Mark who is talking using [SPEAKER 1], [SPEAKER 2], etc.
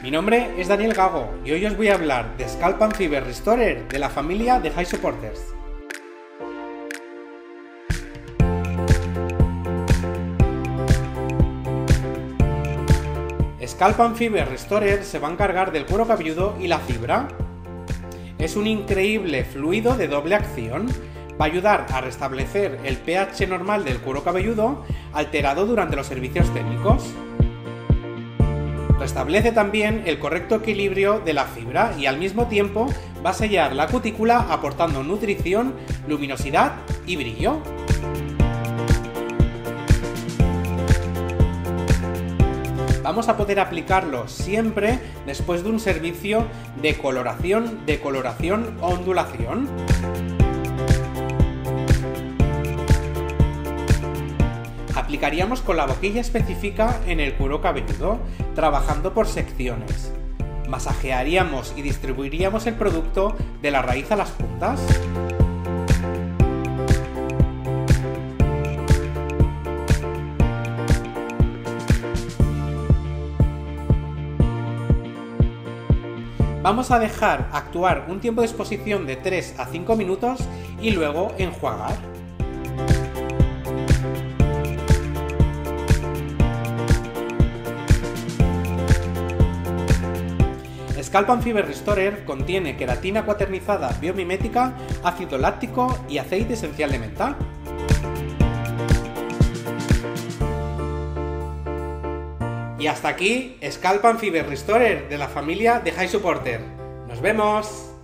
[SPEAKER 1] Mi nombre es Daniel Gago y hoy os voy a hablar de Scalp and Fiber Restorer de la familia de High Supporters. Scalp and Fiber Restorer se va a encargar del cuero cabelludo y la fibra. Es un increíble fluido de doble acción. Va a ayudar a restablecer el pH normal del cuero cabelludo alterado durante los servicios técnicos. Restablece también el correcto equilibrio de la fibra y al mismo tiempo va a sellar la cutícula aportando nutrición, luminosidad y brillo. Vamos a poder aplicarlo siempre después de un servicio de coloración, decoloración o ondulación. Aplicaríamos con la boquilla específica en el cuero cabelludo, trabajando por secciones. Masajearíamos y distribuiríamos el producto de la raíz a las puntas. Vamos a dejar actuar un tiempo de exposición de 3 a 5 minutos y luego enjuagar. Scalp and Fiber Restorer contiene queratina cuaternizada biomimética, ácido láctico y aceite esencial de menta. Y hasta aquí Scalp and Fiber Restorer de la familia de High Supporter. ¡Nos vemos!